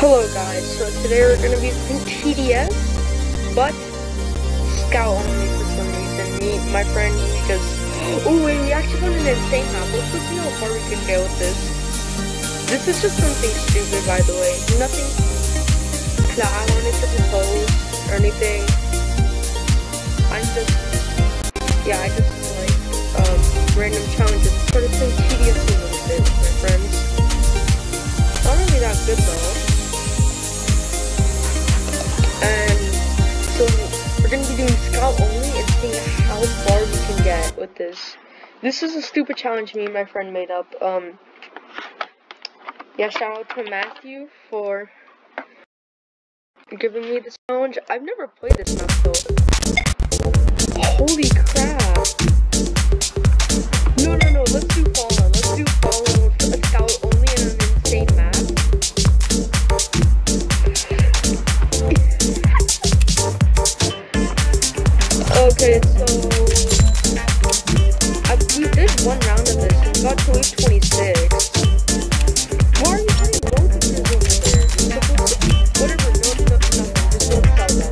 Hello guys, so today we're gonna be playing TDS, but Scout only for some reason. Me, my friend, just, oh wait, we actually got an insane map. Let's just see how far we can go with this. This is just something stupid, by the way. Nothing that I wanted to propose or anything. I'm just, yeah, I just like um, random challenges. Sort of playing TDS with this. This is a stupid challenge me and my friend made up. Um, yeah, shout out to Matthew for giving me this challenge. I've never played this map though. Holy crap! No, no, no. Let's do Fallen. Let's do Fallen with a scout only in an insane map. Okay, so one round of this we got to wave 26. Why are you playing both of yours over there? You're supposed to, whatever, no, no, nothing, just don't tell them.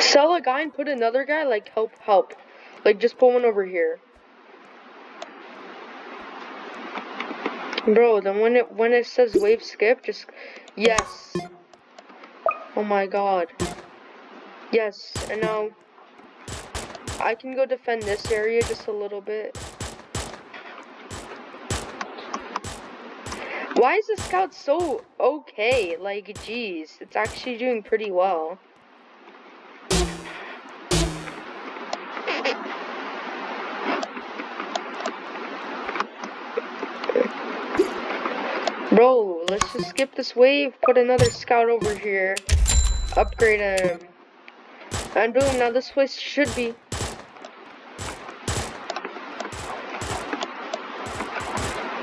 Sell a guy and put another guy, like help, help. Like just put one over here. Bro, then when it when it says wave skip, just yes. Oh my god. Yes, and now I can go defend this area just a little bit. Why is the scout so okay? Like, jeez, it's actually doing pretty well. Let's just skip this wave, put another scout over here, upgrade him. And boom, now this place should be.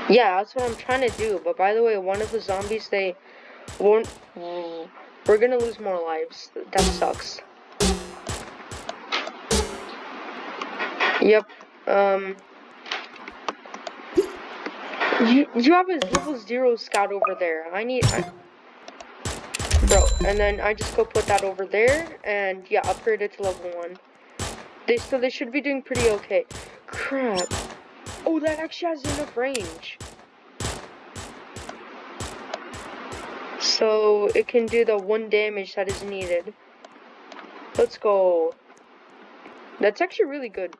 Yeah, that's what I'm trying to do. But by the way, one of the zombies, they won't. We're gonna lose more lives. That sucks. Yep. Um. You you have a level zero scout over there. I need, I, bro. And then I just go put that over there, and yeah, upgrade it to level one. They so they should be doing pretty okay. Crap. Oh, that actually has enough range. So it can do the one damage that is needed. Let's go. That's actually really good.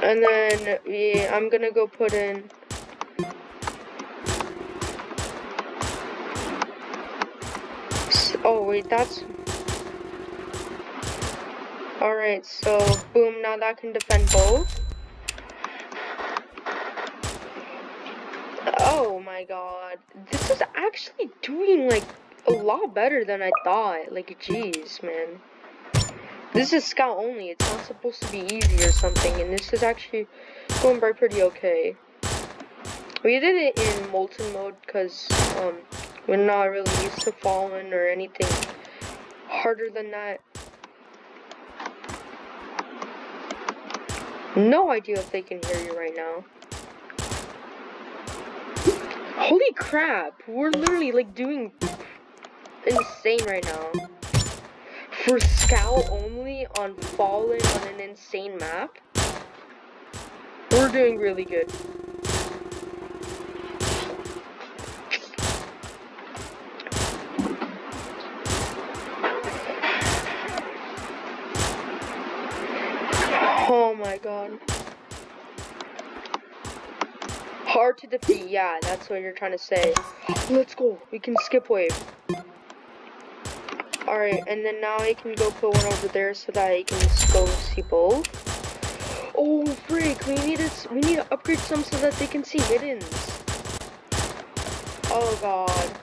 And then, yeah, I'm gonna go put in. Oh, wait, that's. Alright, so, boom, now that can defend both. Oh my god. This is actually doing, like, a lot better than I thought. Like, jeez, man. This is scout only. It's not supposed to be easy or something, and this is actually going by pretty okay. We did it in molten mode because um, we're not really used to Fallen or anything harder than that. No idea if they can hear you right now. Holy crap! We're literally like doing insane right now for scout only on fallen on an insane map? We're doing really good. Oh my god. Hard to defeat. Yeah that's what you're trying to say. Let's go. We can skip wave Alright, and then now I can go put one over there so that I can go see both. Oh freak, we need to we need to upgrade some so that they can see hiddens. Oh god.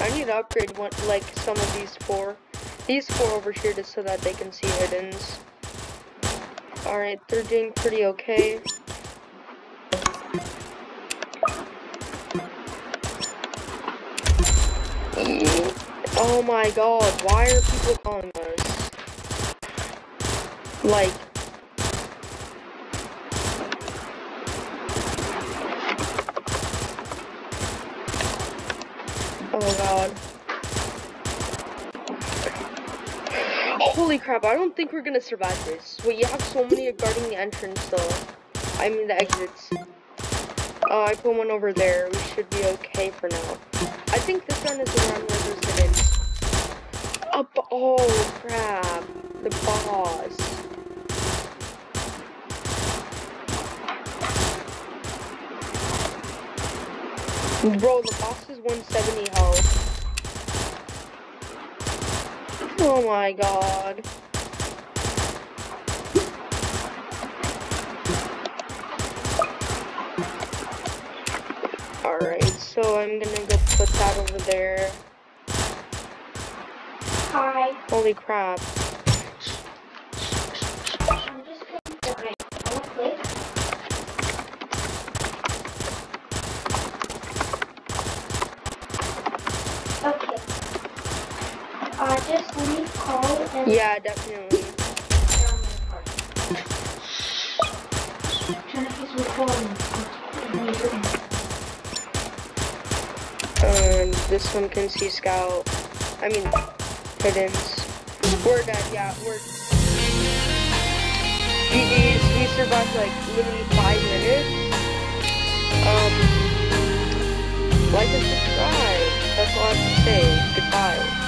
I need to upgrade one like some of these four. These four over here just so that they can see hiddens. Alright, they're doing pretty okay. Oh my god, why are people calling us? Like, Oh god. Holy crap, I don't think we're gonna survive this. Wait, you have so many guarding the entrance though. I mean the exits. Oh, I put one over there. We should be okay for now. I think this one is hidden. Up oh crap. The boss. Bro, the boss is 170 health. Oh my god. Alright, so I'm gonna go put that over there. Hi. Holy crap. I'm just playing Fortnite. Wanna play? Okay. Uh, just leave call and Yeah, definitely. get on my part. Jennifer's recording. Um, this one can see scout. I mean, hiddens. We're dead, yeah, we're... GG's, we survived like literally five minutes. Um, like and subscribe. That's all I have to say. Goodbye.